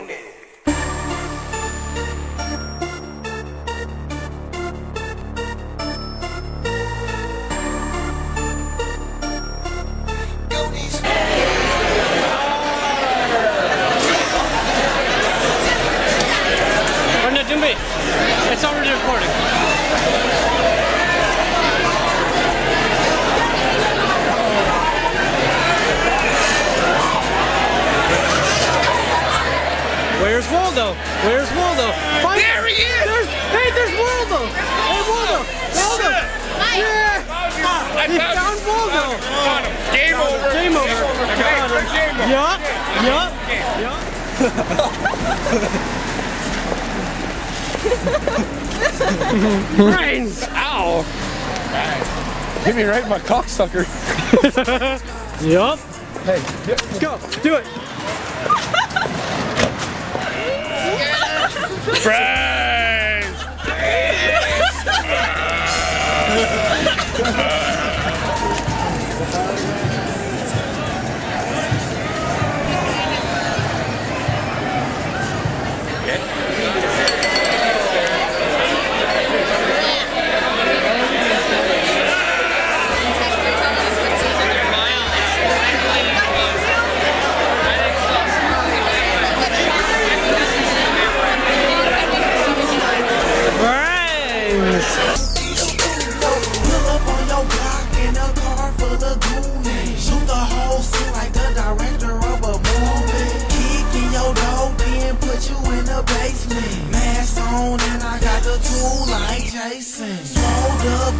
Or Where's Waldo? Where's Waldo? Find There he is! There's, hey, there's Waldo! Hey, Waldo! Waldo! Yeah! I He found found Waldo! Found him. Game over. Game over. Got him. Game over. Yup, yup, yup. Brains! Ow! Hit me right in my cocksucker. Yup. Hey, Let's go. Do it. Brains. Brains! Pull up on your block in a car full of goonies. Shoot the whole scene like the director of a movie. Kick in your door, then put you in the basement. Mask on and I got the tool like Jason. Swole up,